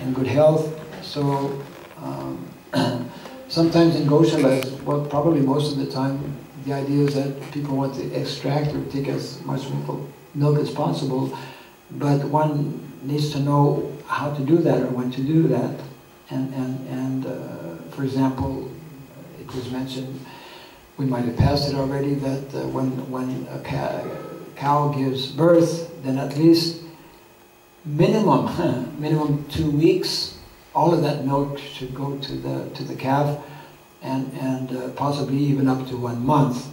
in good health. So um, sometimes in Goshalas, well, probably most of the time, the idea is that people want to extract or take as much milk as possible, but one needs to know how to do that or when to do that. And, and, and uh, for example, it was mentioned, we might have passed it already, that uh, when, when a cow gives birth, then at least minimum, minimum two weeks, all of that milk should go to the, to the calf and, and uh, possibly even up to one month.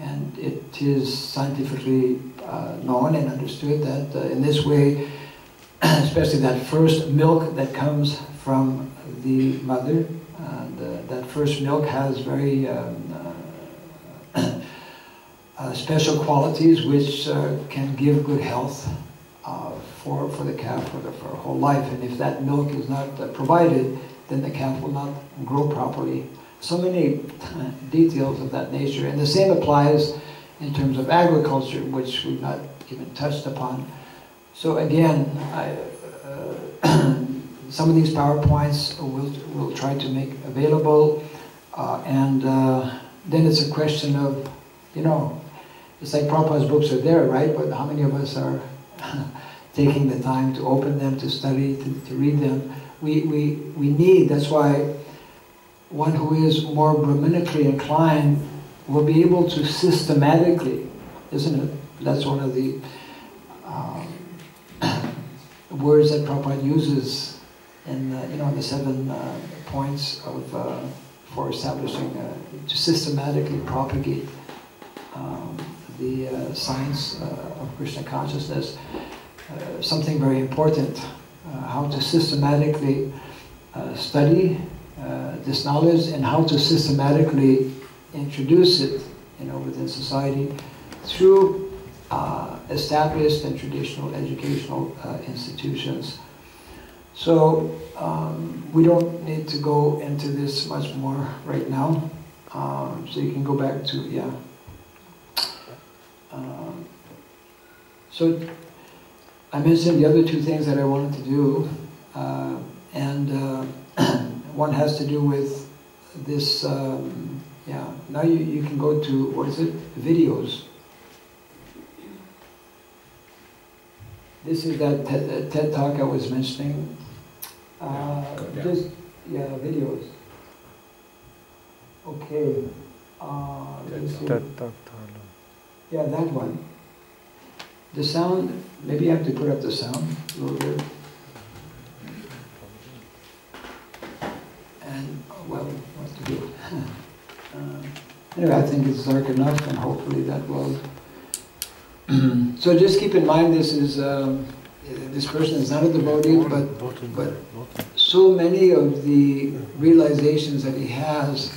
And it is scientifically uh, known and understood that uh, in this way, especially that first milk that comes from the mother, uh, that first milk has very um, uh, uh, special qualities which can give good health for, for the calf for, the, for her whole life. And if that milk is not provided, then the calf will not grow properly. So many details of that nature. And the same applies in terms of agriculture, which we've not even touched upon. So again, I, uh, some of these PowerPoints we'll, we'll try to make available. Uh, and uh, then it's a question of, you know, it's like Prabhupada's books are there, right? But how many of us are taking the time to open them, to study, to, to read them? We, we, we need, that's why one who is more Brahmanically inclined will be able to systematically, isn't it? That's one of the um, words that Prabhupada uses in, you know, the seven uh, points of, uh, for establishing, uh, to systematically propagate um, the uh, science uh, of Krishna consciousness. something very important, how to systematically study this knowledge and how to systematically introduce it, you know, within society through established and traditional educational institutions. So um, we don't need to go into this much more right now. Um, so you can go back to, yeah. Um, so I mentioned the other two things that I wanted to do. Uh, and uh, one has to do with this, um, yeah, now you, you can go to, what is it, videos. This is that TED, TED talk I was mentioning. Uh, just, yeah, videos. Okay. Uh, TED talk. Yeah, that one. The sound, maybe I have to put up the sound a little bit. And, well, what to do? uh, anyway, I think it's dark enough and hopefully that will so just keep in mind this is, um, this person is not a devotee, but, but so many of the realizations that he has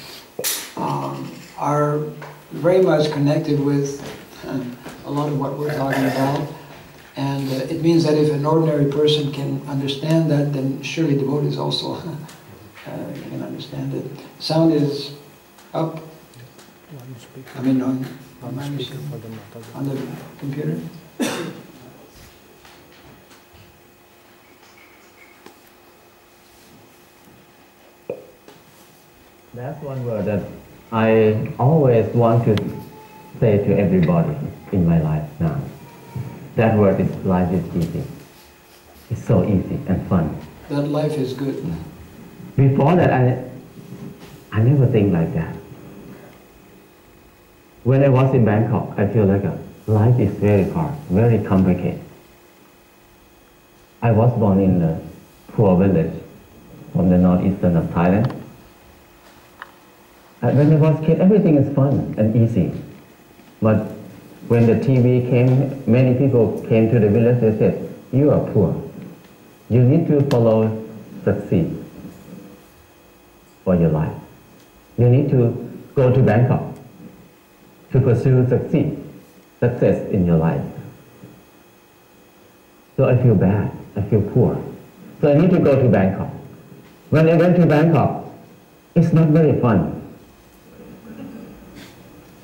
um, are very much connected with a lot of what we're talking about. And uh, it means that if an ordinary person can understand that, then surely devotees also uh, can understand it. Sound is up. I mean, on on the computer? That's one word that I always want to say to everybody in my life now. That word is life is easy. It's so easy and fun. That life is good. Before that, I, I never think like that. When I was in Bangkok, I feel like a, life is very hard, very complicated. I was born in a poor village from the northeastern of Thailand. And when I was a kid, everything is fun and easy. But when the TV came, many people came to the village, they said, you are poor. You need to follow succeed for your life. You need to go to Bangkok to pursue succeed, success in your life. So I feel bad, I feel poor. So I need to go to Bangkok. When I went to Bangkok, it's not very fun.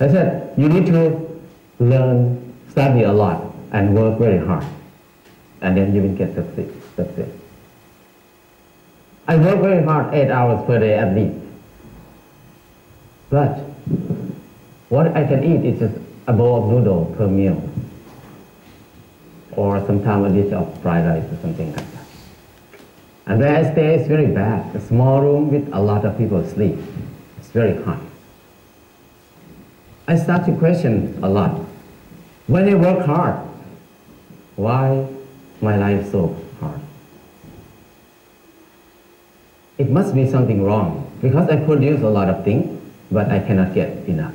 I said, you need to learn, study a lot, and work very hard. And then you will get success. I work very hard, eight hours per day at least. But what I can eat is just a bowl of noodle per meal. Or sometimes a dish of fried rice or something like that. And where I stay is very bad. A small room with a lot of people sleep. It's very hot. I start to question a lot. When I work hard, why my life so hard? It must be something wrong because I produce a lot of things, but I cannot get enough.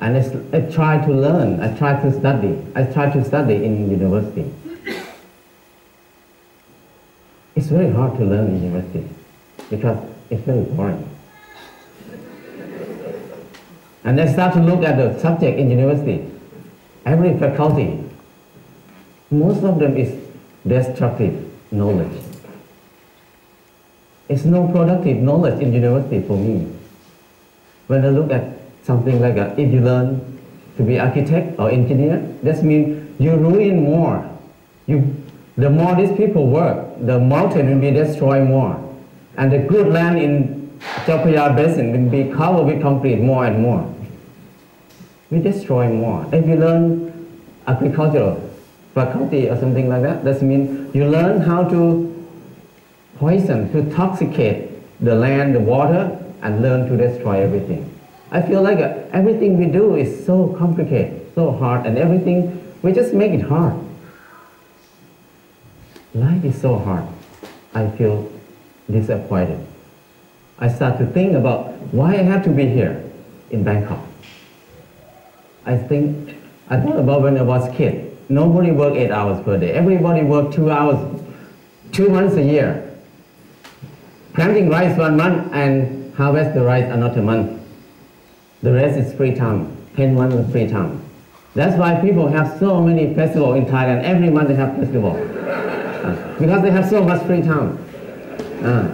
And I, I try to learn, I try to study, I try to study in university. It's very hard to learn in university because it's very boring. And I start to look at the subject in university. Every faculty, most of them is destructive knowledge. It's no productive knowledge in university for me. When I look at something like a, if you learn to be architect or engineer, that means you ruin more. You, the more these people work, the mountain will be destroyed more. And the good land in Chao Basin will be covered with concrete more and more. We destroy more. If you learn agricultural faculty or something like that, that means you learn how to poison, to toxicate the land, the water, and learn to destroy everything. I feel like uh, everything we do is so complicated, so hard, and everything, we just make it hard. Life is so hard. I feel disappointed. I start to think about why I have to be here in Bangkok. I think, I thought about when I was a kid. Nobody worked eight hours per day. Everybody worked two hours, two months a year. Planting rice one month and harvest the rice another month. The rest is free time, 10 months of free time. That's why people have so many festivals in Thailand. Every month they have festival. Because they have so much free time. Uh,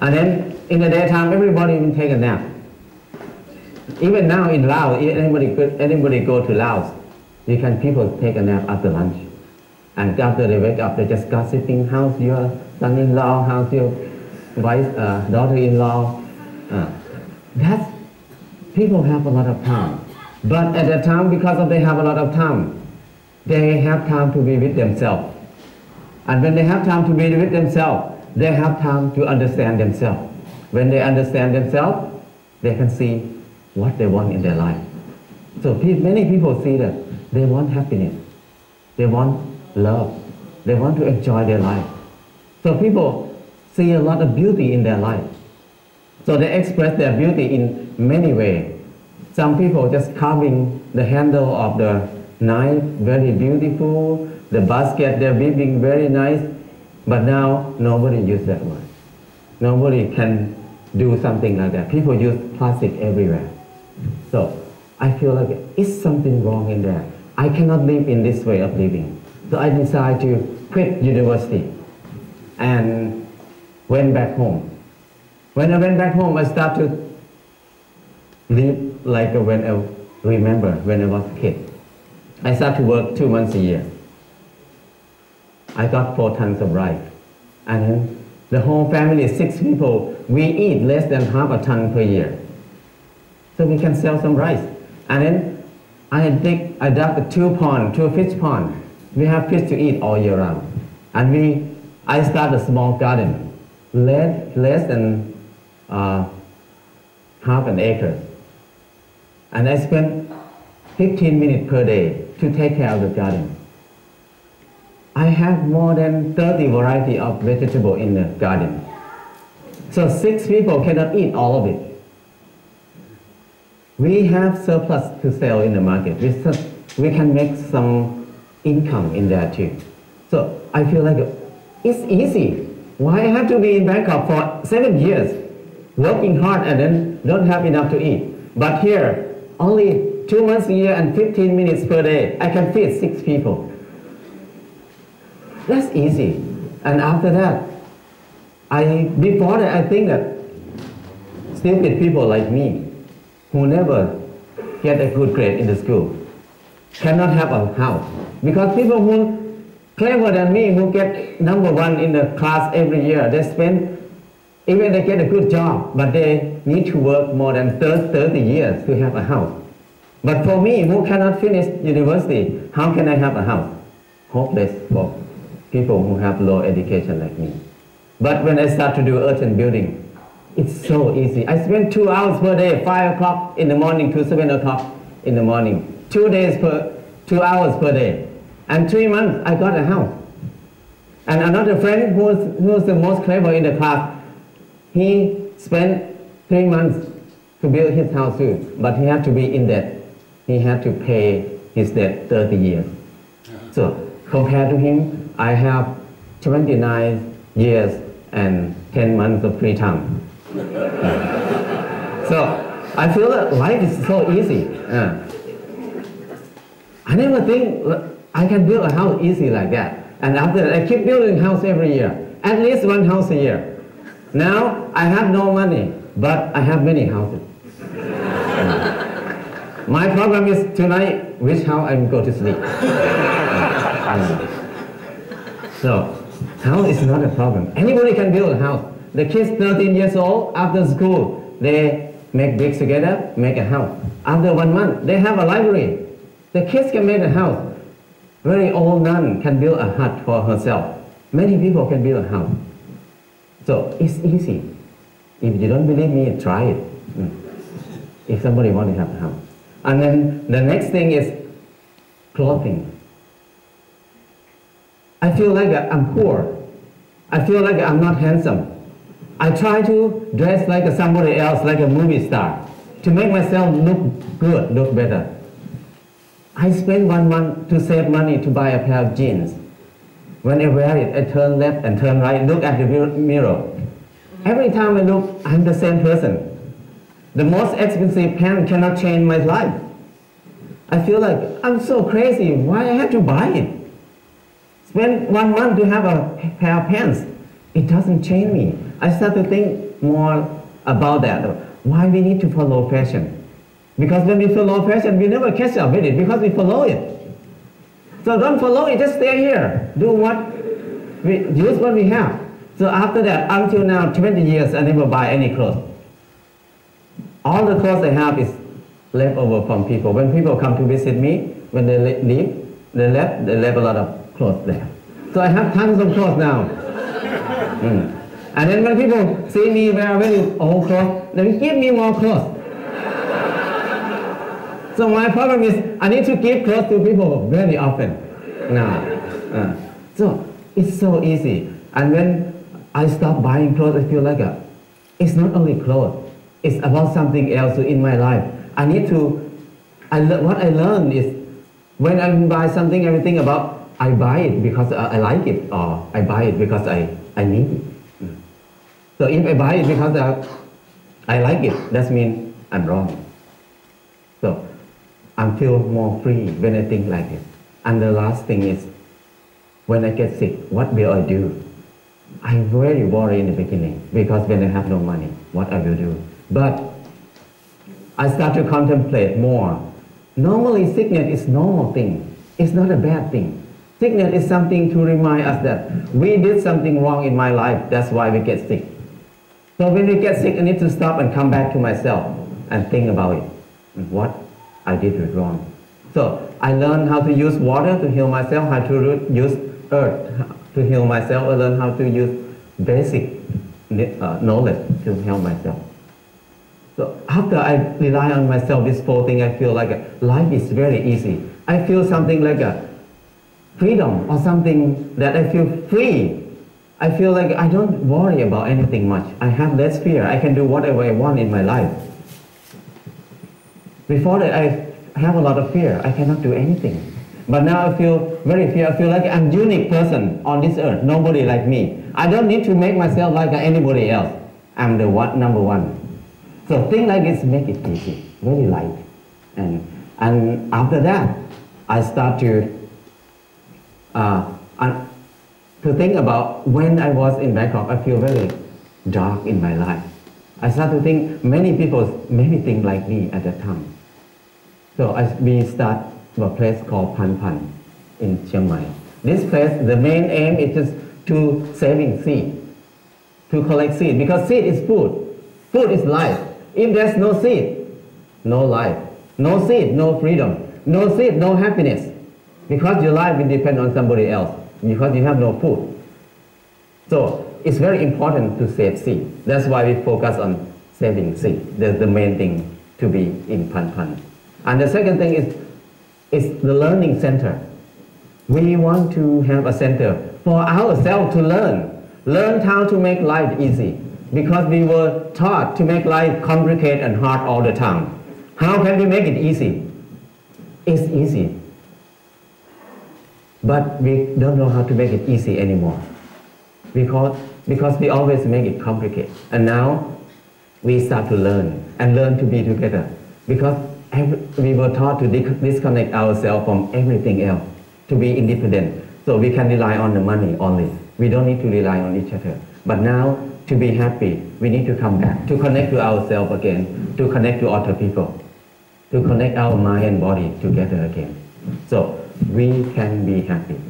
and then in the daytime, everybody will take a nap. Even now in Laos, anybody, anybody go to Laos, you can people take a nap after lunch. And after they wake up, they just gossiping, how's your son-in-law, how's your wife, uh, daughter-in-law. Uh, that's, people have a lot of time. But at that time, because of they have a lot of time, they have time to be with themselves. And when they have time to be with themselves, they have time to understand themselves. When they understand themselves, they can see what they want in their life. So many people see that they want happiness, they want love, they want to enjoy their life. So people see a lot of beauty in their life. So they express their beauty in many ways. Some people just carving the handle of the knife very beautiful, the basket they're weaving very nice, but now nobody uses that word. Nobody can do something like that. People use plastic everywhere. So I feel like it's something wrong in there. I cannot live in this way of living. So I decided to quit university and went back home. When I went back home, I started to live like when I remember when I was a kid. I started to work two months a year. I got four tons of rice. And the whole family, is six people, we eat less than half a ton per year. So we can sell some rice. And then I dig, I dug a two pond, two fish pond. We have fish to eat all year round. And we, I started a small garden, less, less than uh, half an acre. And I spent 15 minutes per day to take care of the garden. I have more than 30 variety of vegetable in the garden. So six people cannot eat all of it. We have surplus to sell in the market. We, we can make some income in there too. So I feel like it's easy. Why I have to be in Bangkok for seven years, working hard and then don't have enough to eat. But here, only two months a year and 15 minutes per day, I can feed six people. That's easy. And after that, I before that I think that stupid people like me, who never get a good grade in the school, cannot have a house. Because people who clever than me who get number one in the class every year. They spend, even they get a good job, but they need to work more than 30 years to have a house. But for me, who cannot finish university, how can I have a house? Hopeless for people who have low education like me. But when I start to do earth and building, it's so easy. I spend two hours per day, five o'clock in the morning to seven o'clock in the morning. Two days per, two hours per day. And three months, I got a house. And another friend who was, who was the most clever in the class, he spent three months to build his house too, but he had to be in debt. He had to pay his debt 30 years. So compared to him, I have 29 years and 10 months of free time. so I feel that life is so easy. I never think I can build a house easy like that. And after that, I keep building house every year, at least one house a year. Now I have no money, but I have many houses. My problem is tonight, which house I'm going to sleep. So, house is not a problem. Anybody can build a house. The kids 13 years old, after school, they make bricks together, make a house. After one month, they have a library. The kids can make a house. Very old nun can build a hut for herself. Many people can build a house. So it's easy. If you don't believe me, try it. Hmm. If somebody wants to have a house. And then the next thing is clothing. I feel like I'm poor. I feel like I'm not handsome. I try to dress like somebody else, like a movie star, to make myself look good, look better. I spend one month to save money to buy a pair of jeans. When I wear it, I turn left and turn right, look at the mirror. Every time I look, I'm the same person. The most expensive pen cannot change my life. I feel like I'm so crazy. Why I have to buy it? Spend one month to have a pair of pants. It doesn't change me. I start to think more about that. Why we need to follow fashion? Because when we follow fashion, we never catch up with it because we follow it. So don't follow it, just stay here. Do what we use what we have. So after that, until now, 20 years, I never buy any clothes. All the clothes I have is left over from people. When people come to visit me, when they leave, they left, they left a lot of clothes there. So I have tons of clothes now. Mm. And then when people see me wear very old clothes, they give me more clothes. so my problem is I need to give clothes to people very often now. Uh, so it's so easy. And when I stop buying clothes, I feel like a, it's not only clothes. It's about something else in my life. I need to, I what I learned is when I buy something, everything about, I buy it because I, I like it or I buy it because I, I need it. Mm. So if I buy it because I, I like it, that means I'm wrong. So I feel more free when I think like it. And the last thing is, when I get sick, what will I do? I'm very worried in the beginning because when I have no money, what I will do. But I start to contemplate more. Normally, sickness is normal thing. It's not a bad thing. Sickness is something to remind us that we did something wrong in my life. That's why we get sick. So when we get sick, I need to stop and come back to myself and think about it. What I did was wrong. So I learned how to use water to heal myself, how to use earth to heal myself. I learned how to use basic uh, knowledge to heal myself. So after I rely on myself, this whole thing, I feel like life is very easy. I feel something like a freedom or something that I feel free. I feel like I don't worry about anything much. I have less fear. I can do whatever I want in my life. Before that, I have a lot of fear. I cannot do anything. But now I feel very fear. I feel like I'm unique person on this earth. Nobody like me. I don't need to make myself like anybody else. I'm the one, number one. So things like this make it easy, very light. And, and after that, I start to, uh, to think about when I was in Bangkok, I feel very dark in my life. I start to think many people maybe think like me at that time. So I, we start a place called Pun Pun in Chiang Mai. This place, the main aim is just to saving seed, to collect seed, because seed is food. Food is life. If there's no seed, no life. No seed, no freedom. No seed, no happiness. Because your life will depend on somebody else, because you have no food. So it's very important to save seed. That's why we focus on saving seed. That's the main thing to be in Pun Pun. And the second thing is, is the learning center. We want to have a center for ourselves to learn. Learn how to make life easy. Because we were taught to make life complicated and hard all the time. How can we make it easy? It's easy. But we don't know how to make it easy anymore. Because, because we always make it complicated. And now we start to learn and learn to be together. Because every, we were taught to disconnect ourselves from everything else, to be independent. So we can rely on the money only. We don't need to rely on each other. But now, to be happy, we need to come back, to connect to ourselves again, to connect to other people, to connect our mind and body together again. So we can be happy.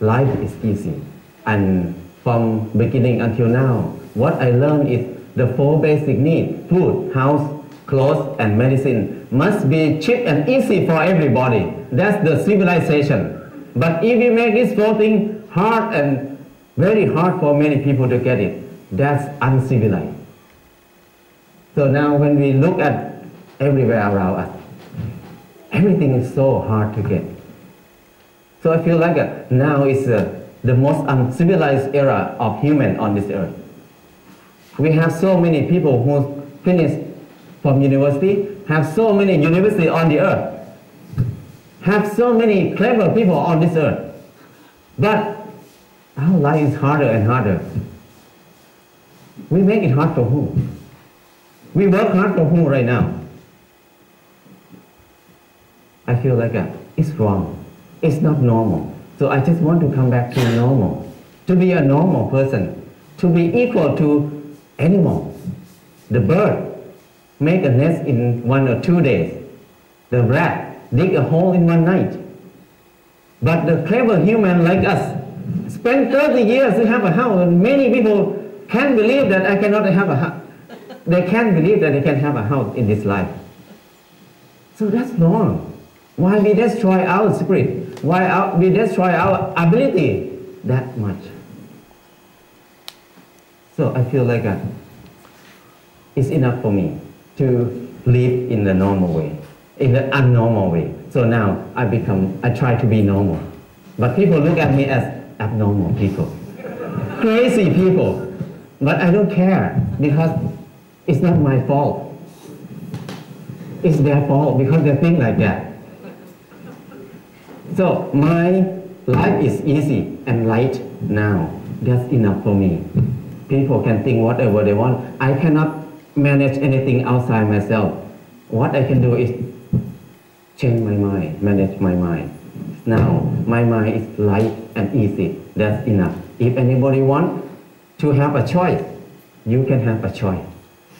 Life is easy. And from beginning until now, what I learned is the four basic needs, food, house, clothes, and medicine, must be cheap and easy for everybody. That's the civilization. But if we make this four things hard and very hard for many people to get it, that's uncivilized. So now when we look at everywhere around us, everything is so hard to get. So I feel like uh, now is uh, the most uncivilized era of human on this earth. We have so many people who finished from university, have so many universities on the earth, have so many clever people on this earth. But our life is harder and harder. We make it hard for who? We work hard for who right now? I feel like uh, it's wrong. It's not normal. So I just want to come back to normal. To be a normal person. To be equal to animal. The bird make a nest in one or two days. The rat dig a hole in one night. But the clever human like us spend 30 years to have a house and many people can't believe that I cannot have a house. They can't believe that they can have a house in this life. So that's wrong. Why we destroy our spirit? Why our, we destroy our ability that much? So I feel like uh, it's enough for me to live in the normal way, in the abnormal way. So now I become, I try to be normal. But people look at me as abnormal people, crazy people. But I don't care because it's not my fault. It's their fault because they think like that. So my life is easy and light now. That's enough for me. People can think whatever they want. I cannot manage anything outside myself. What I can do is change my mind, manage my mind. Now, my mind is light and easy. That's enough. If anybody want to have a choice, you can have a choice.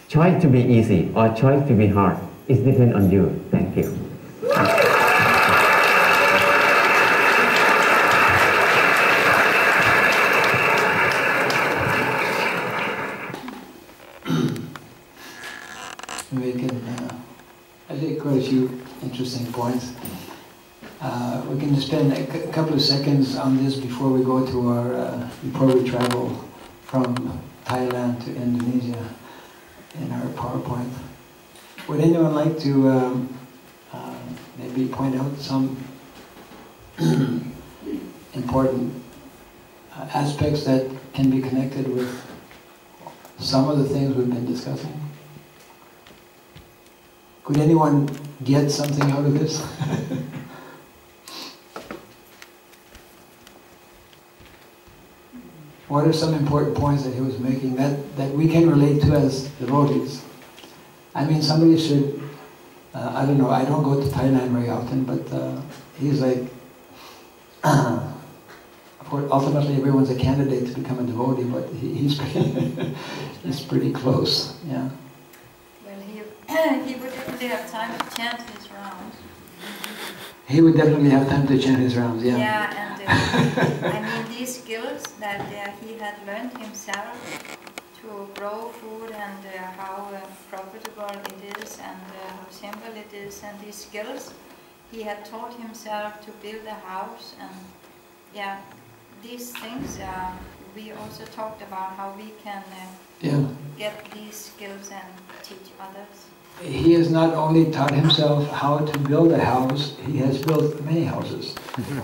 Choice to be easy or choice to be hard. It depends on you. Thank you. Can spend a couple of seconds on this before we go to our, uh, before we travel from Thailand to Indonesia in our PowerPoint. Would anyone like to um, uh, maybe point out some important uh, aspects that can be connected with some of the things we've been discussing? Could anyone get something out of this? what are some important points that he was making that, that we can relate to as devotees? I mean, somebody should, uh, I don't know, I don't go to Thailand very often, but uh, he's like, ultimately everyone's a candidate to become a devotee, but he, he's, pretty, he's pretty close, yeah. Well, he, he would only have time to chant his rounds. He would definitely have time to chant his rounds, yeah. Yeah, and uh, I mean these skills that uh, he had learned himself to grow food and uh, how uh, profitable it is and uh, how simple it is and these skills he had taught himself to build a house and yeah these things uh, we also talked about how we can uh, Yeah. Get these skills and teach others. He has not only taught himself how to build a house, he has built many houses.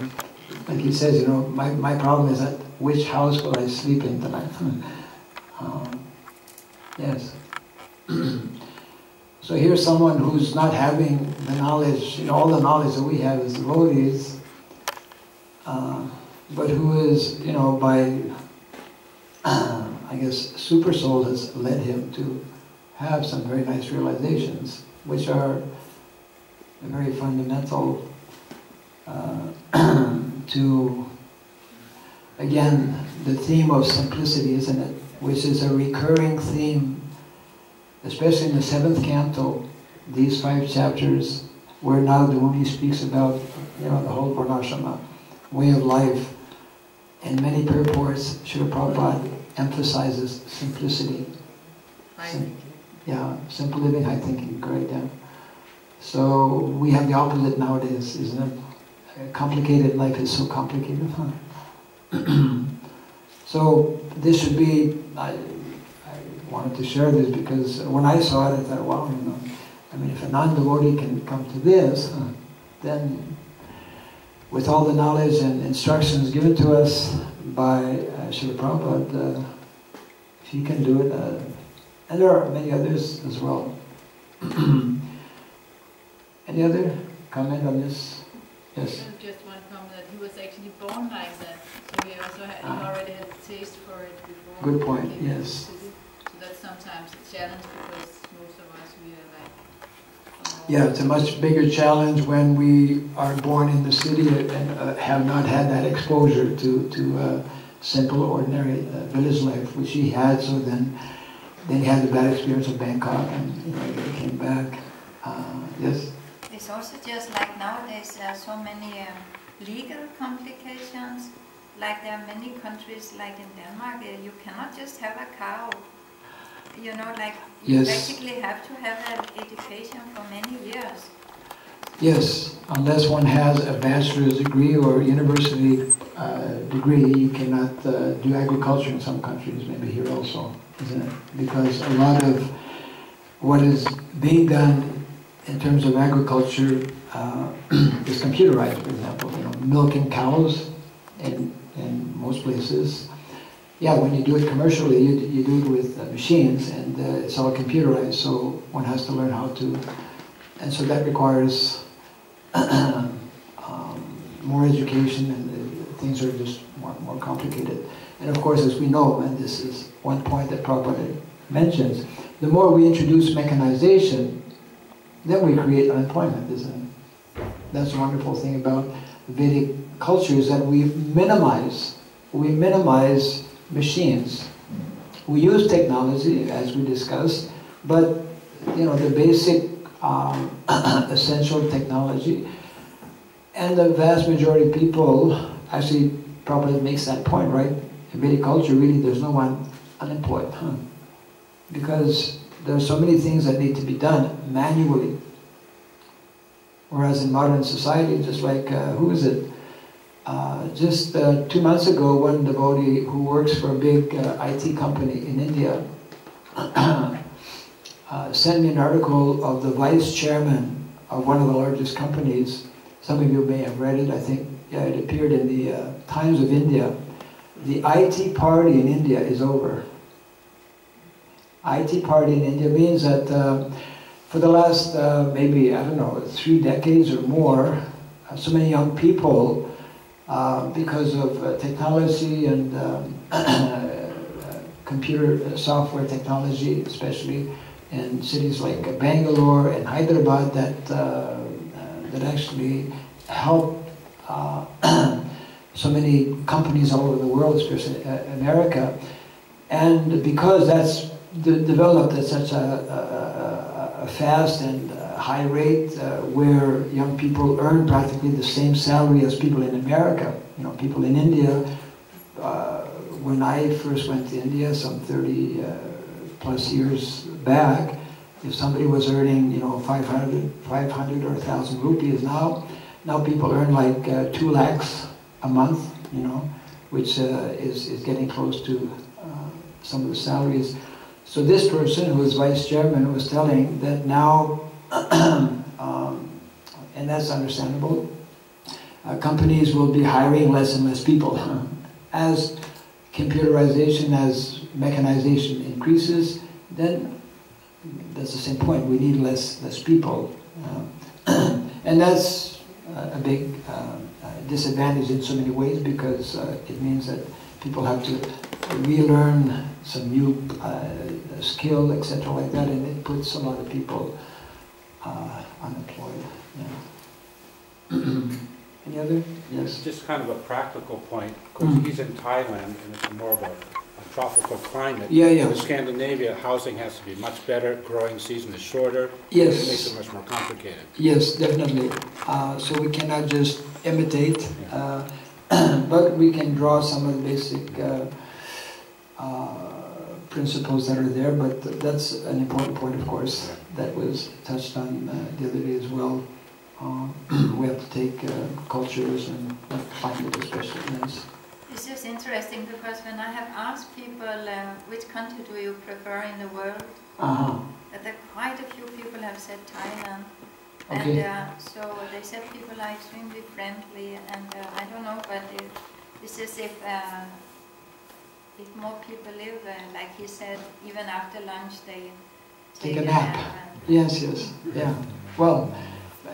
Like he says, you know, my, my problem is that which house will I sleep in tonight? um, yes. so here's someone who's not having the knowledge, you know, all the knowledge that we have as devotees, uh, but who is, you know, by, I guess, super soul has led him to have some very nice realizations, which are very fundamental uh, to, again, the theme of simplicity, isn't it? Which is a recurring theme, especially in the seventh canto, these five chapters, where now Narada Muni speaks about, you know, the whole Varnashrama, way of life. In many purports, Srila Prabhupada emphasizes simplicity. Sim- yeah, simple living, high thinking, great, yeah. So we have the opposite nowadays, isn't it? Uh, Complicated life is so complicated, huh? so this should be, I, I wanted to share this because when I saw it, I thought, wow, you know, I mean, if a non-devotee can come to this, huh, then with all the knowledge and instructions given to us by uh, Srila Prabhupada, uh, if he can do it, uh, and there are many others as well. Any other comment on this? Yes. Just one comment that he was actually born like that, so he also had, he Ah. already had a taste for it before. Good point, yes. So that's sometimes a challenge because most of us, we are like. from all- Yeah, it's a much bigger challenge when we are born in the city and uh, have not had that exposure to, to uh, simple, ordinary uh, village life, which he had. So then, then he had the bad experience of Bangkok, and you know, he came back. Uh, yes. It's also just like nowadays there are so many um, legal complications. Like there are many countries, like in Denmark, uh, you cannot just have a cow. You know, like you Yes. basically have to have an education for many years. Yes, unless one has a bachelor's degree or university uh, degree, you cannot uh, do agriculture in some countries, maybe here also, isn't it? Because a lot of what is being done in terms of agriculture uh, is computerized, for example, you know, milking cows in, in most places. Yeah, when you do it commercially, you, you do it with uh, machines and uh, it's all computerized, so one has to learn how to and so that requires um, more education and uh, things are just more, more complicated. And of course, as we know, and this is one point that Prabhupada mentions, the more we introduce mechanization, then we create unemployment, isn't it? That's the wonderful thing about Vedic culture is that we minimize, we minimize machines. We use technology, as we discussed, but you know, the basic um, essential technology. And the vast majority of people, actually, probably makes that point, right? In Vedic culture, really, there's no one unemployed, huh? Because there are so many things that need to be done manually. Whereas in modern society, just like, uh, who is it? Uh, just uh, two months ago, one devotee who works for a big uh, IT company in India uh, sent me an article of the vice chairman of one of the largest companies. Some of you may have read it. I think yeah, it appeared in the uh, Times of India. The IT party in India is over. IT party in India means that for the last maybe I don't know three decades or more, so many young people, because of uh, technology and um, computer software technology, especially in cities like Bangalore and Hyderabad that, uh, uh, that actually help uh, so many companies all over the world, especially uh, America. And because that's developed at such a, a, a- fast and uh, high rate uh, where young people earn practically the same salary as people in America. You know, people in India, uh, when I first went to India some 30 uh, plus years back, if somebody was earning, you know, 500, 500 or 1,000 rupees now, now people earn like uh, 2 lakhs a month, you know, which uh, is, is getting close to uh, some of the salaries. So this person, who was vice chairman, was telling that now, um, and that's understandable, uh, companies will be hiring less and less people. As computerization, as mechanization increases, then that's the same point. We need less less people, uh, and that's a big uh, uh, disadvantage in so many ways because uh, it means that people have to relearn some new uh, skill, etc., like that, and it puts a lot of people uh, unemployed. Yeah. Any other? It's Yes. just kind of a practical point, because Mm. he's in Thailand, and it's more of a a tropical climate. Yeah, yeah. In Scandinavia, housing has to be much better, growing season is shorter. It makes it much more complicated. Yes, definitely. Uh, so we cannot just imitate, Yeah. uh, but we can draw some of the basic uh, uh, principles that are there. But that's an important point, of course, that was touched on uh, the other day as well. Um, we have to take uh, cultures and climate especially. Yes. It's just interesting because when I have asked people uh, which country do you prefer in the world, Uh-huh. that there quite a few people have said Thailand. Okay. And uh, so they said people are extremely friendly, and uh, I don't know, but it, it's as if uh, if more people live, uh, like he said, even after lunch they Take a nap. Yes, yes, yeah. Well,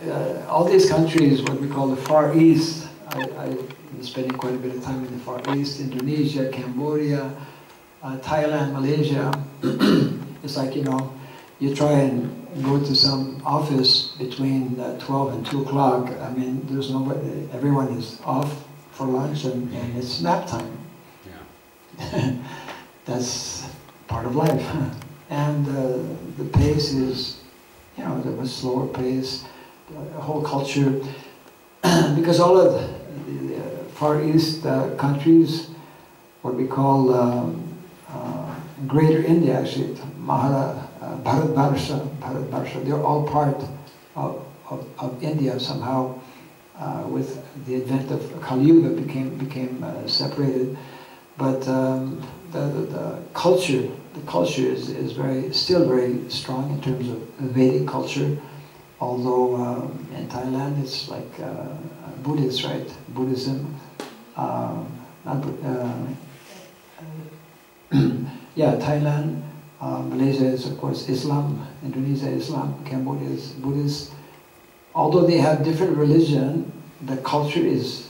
uh, all these countries, what we call the Far East, I, I've been spending quite a bit of time in the Far East, Indonesia, Cambodia, uh, Thailand, Malaysia. it's like, you know, you try and go to some office between uh, 12 and 2 o'clock. I mean, there's nobody, everyone is off for lunch and, and it's nap time. Yeah. That's part of life. And uh, the pace is, you know, there was slower pace, the whole culture, because all of the, the uh, Far East uh, countries, what we call um, uh, Greater India, actually, Mahara, uh, Bharat Barsha, Bharat Barsha, they're all part of, of, of India somehow. Uh, with the advent of Kali Yuga, became became uh, separated. But um, the, the, the culture, the culture is, is very, still very strong in terms of Vedic culture. Although um, in Thailand it's like uh, Buddhist, right? Buddhism. Um, not, uh, yeah, Thailand. Uh, Malaysia is of course Islam. Indonesia Islam. Cambodia is Buddhist. Although they have different religion, the culture is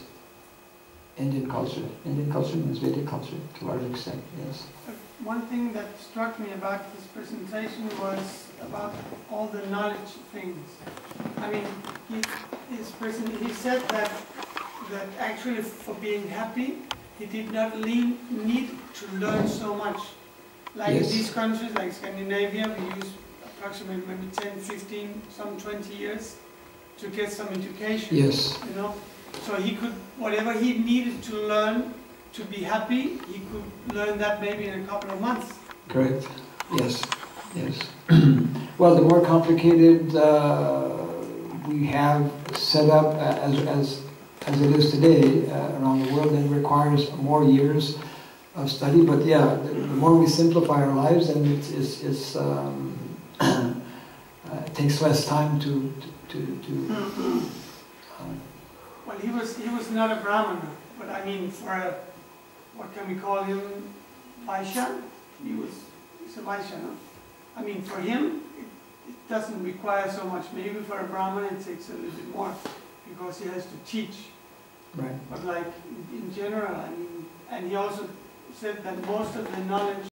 Indian culture. Indian culture means Vedic culture to a large extent, yes. One thing that struck me about this presentation was about all the knowledge things. I mean, he, his person, he said that, that actually for being happy, he did not lean, need to learn so much. Like in these countries, like Scandinavia, we use approximately maybe 10, 15, some 20 years to get some education Yes, you know. So he could, whatever he needed to learn to be happy, he could learn that maybe in a couple of months. correct. Yes, yes. well, the more complicated uh, we have set up uh, as, as, as it is today uh, around the world, then requires more years of study. But yeah, the, the more we simplify our lives, then it's, it's, it's um, uh, it takes less time to, to, to, to um, Well, he was, he was not a Brahmana, but I mean, for a, what can we call him, Vaishya? He was, he's a Vaishya, no? I mean, for him, it, it doesn't require so much. Maybe for a Brahmana, it takes a little bit more, because he has to teach. right. But like, in- in general, I mean, and he also said that most of the knowledge